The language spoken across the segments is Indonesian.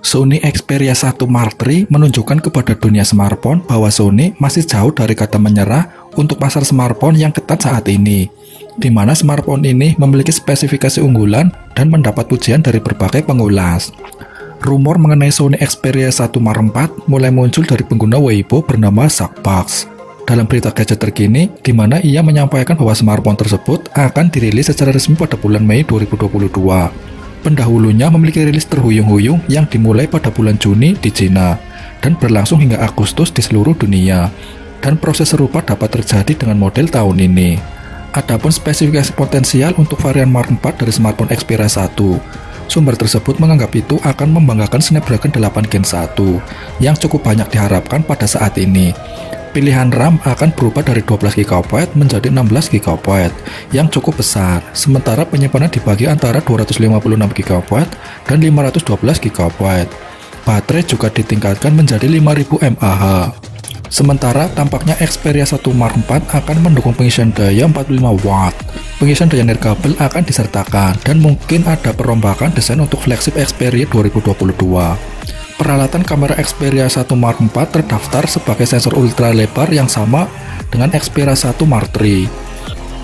Sony Xperia 1 Mark III menunjukkan kepada dunia smartphone bahwa Sony masih jauh dari kata menyerah untuk pasar smartphone yang ketat saat ini, di mana smartphone ini memiliki spesifikasi unggulan dan mendapat pujian dari berbagai pengulas. Rumor mengenai Sony Xperia 1 Mark IV mulai muncul dari pengguna Weibo bernama Zakbox. Dalam berita gadget terkini, di mana ia menyampaikan bahwa smartphone tersebut akan dirilis secara resmi pada bulan Mei 2022 pendahulunya memiliki rilis terhuyung-huyung yang dimulai pada bulan Juni di Cina dan berlangsung hingga Agustus di seluruh dunia. Dan proses serupa dapat terjadi dengan model tahun ini. Adapun spesifikasi potensial untuk varian Mark IV dari smartphone Xperia 1. Sumber tersebut menganggap itu akan membanggakan Snapdragon 8 Gen 1 yang cukup banyak diharapkan pada saat ini pilihan RAM akan berubah dari 12 GB menjadi 16 GB yang cukup besar, sementara penyimpanan dibagi antara 256 GB dan 512 GB. Baterai juga ditingkatkan menjadi 5000 mAh. Sementara tampaknya Xperia 1 Mark IV akan mendukung pengisian daya 45 watt. Pengisian daya nirkabel akan disertakan dan mungkin ada perombakan desain untuk flagship Xperia 2022 peralatan kamera Xperia 1 Mark IV terdaftar sebagai sensor ultra lebar yang sama dengan Xperia 1 Mark III,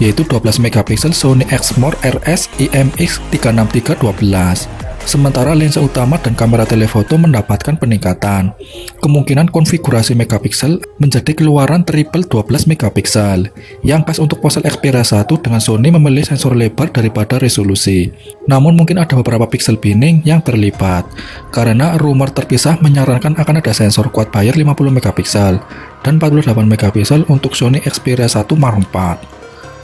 yaitu 12 megapiksel Sony Exmor RS IMX 36312 sementara lensa utama dan kamera telefoto mendapatkan peningkatan. Kemungkinan konfigurasi megapiksel menjadi keluaran triple 12 megapiksel, yang pas untuk ponsel Xperia 1 dengan Sony memilih sensor lebar daripada resolusi. Namun mungkin ada beberapa piksel binning yang terlibat, karena rumor terpisah menyarankan akan ada sensor quad bayar 50 megapiksel dan 48 megapiksel untuk Sony Xperia 1 Mark IV.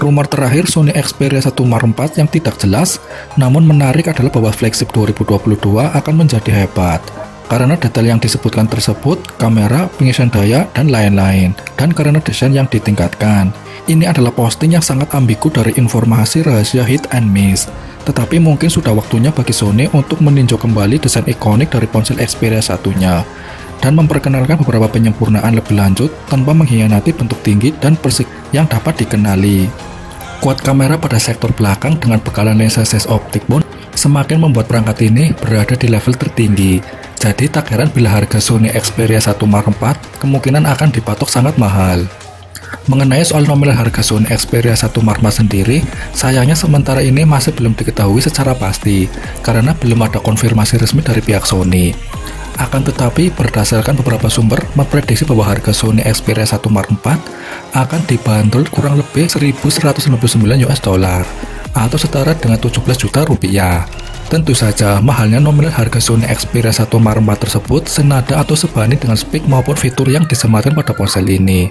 Rumor terakhir Sony Xperia 1 Mark IV yang tidak jelas, namun menarik adalah bahwa flagship 2022 akan menjadi hebat. Karena detail yang disebutkan tersebut, kamera, pengisian daya, dan lain-lain. Dan karena desain yang ditingkatkan. Ini adalah posting yang sangat ambigu dari informasi rahasia hit and miss. Tetapi mungkin sudah waktunya bagi Sony untuk meninjau kembali desain ikonik dari ponsel Xperia satunya dan memperkenalkan beberapa penyempurnaan lebih lanjut tanpa mengkhianati bentuk tinggi dan persik yang dapat dikenali. Kuat kamera pada sektor belakang dengan bekalan lensa ses optik pun semakin membuat perangkat ini berada di level tertinggi. Jadi tak heran bila harga Sony Xperia 1 Mark IV kemungkinan akan dipatok sangat mahal. Mengenai soal nominal harga Sony Xperia 1 Mark IV sendiri, sayangnya sementara ini masih belum diketahui secara pasti, karena belum ada konfirmasi resmi dari pihak Sony. Akan tetapi, berdasarkan beberapa sumber memprediksi bahwa harga Sony Xperia 1 Mark IV akan dibanderol kurang lebih 1199 US dollar atau setara dengan 17 juta rupiah. Tentu saja, mahalnya nominal harga Sony Xperia 1 Mark IV tersebut senada atau sebanding dengan spek maupun fitur yang disematkan pada ponsel ini.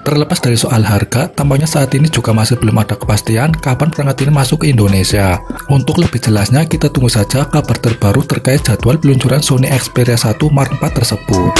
Terlepas dari soal harga, tampaknya saat ini juga masih belum ada kepastian kapan perangkat ini masuk ke Indonesia. Untuk lebih jelasnya, kita tunggu saja kabar terbaru terkait jadwal peluncuran Sony Xperia 1 Mark IV tersebut.